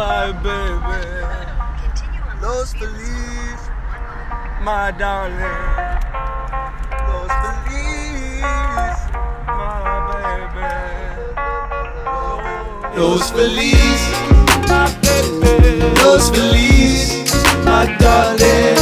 my baby. Los Feliz, my darling. Los Feliz, my baby. Los Feliz, my baby. Los Feliz, my darling.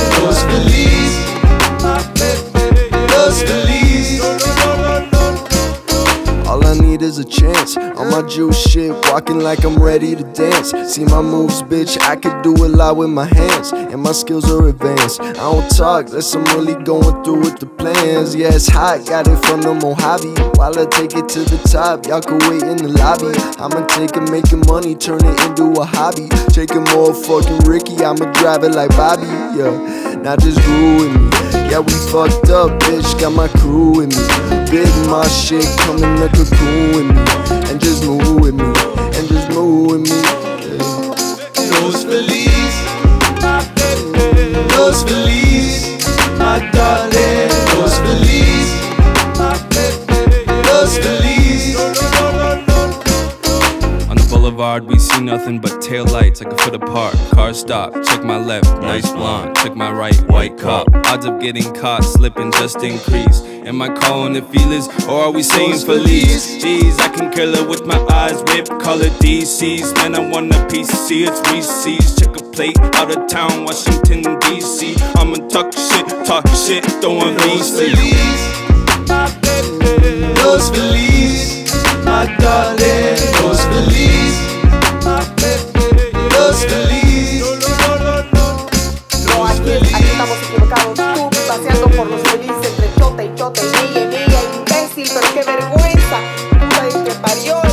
On my juice shit, walking like I'm ready to dance. See my moves, bitch, I could do a lot with my hands. And my skills are advanced. I don't talk unless I'm really going through with the plans. Yeah, it's hot, got it from the Mojave. While I take it to the top, y'all can wait in the lobby. I'ma take it, making money, turn it into a hobby. Take it more fucking Ricky, I'ma drive it like Bobby. Yeah, not just grew with me. Yeah, we fucked up, bitch, got my crew with me. Big my shit, coming like a cocoon with me. And just move with me, and just move with me. Yeah. Los Feliz. Los Feliz, my darling. Los Feliz. Los Feliz. The we see nothing but tail lights like a foot apart. Car stop, check my left, nice blonde. Check my right, white cop. Odds of getting caught slipping just increase. Am I calling it feelers or are we saying police? Jeez, I can kill her with my eyes, rip color DCs. Man, I want a piece, see it's Reese's. Check a plate, out of town, Washington DC. I'ma talk shit, talk shit, throwing Los VC. Feliz, my baby. Los Feliz, my darling. Paseando por los felices entre chota y chota y niña y niña, imbécil, pero qué vergüenza. Puta que parió,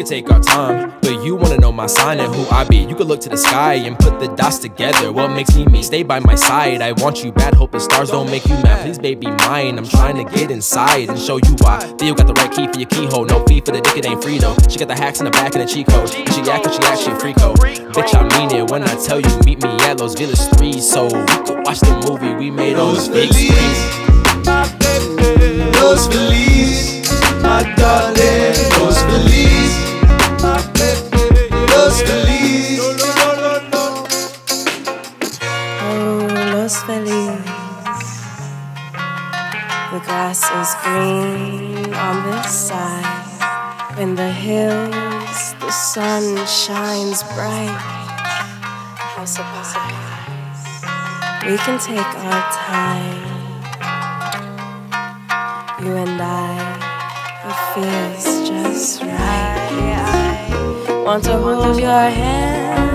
could take our time, but you wanna know my sign and who I be. You could look to the sky and put the dots together. What makes me me? Stay by my side. I want you bad, hope the stars don't make you mad. Please, baby, mine. I'm trying to get inside and show you why. Theo got the right key for your keyhole. No fee for the dick, it ain't free though. She got the hacks in the back and the cheat. And she act, 'cause she actually free code. Bitch, I mean it when I tell you, meet me at Los Feliz 3. So we could watch the movie we made on big. Los Feliz, my darling. The grass is green on this side. In the hills, the sun shines bright. We can take our time. You and I, it feels just right. I want to hold your hand